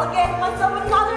I'll get myself.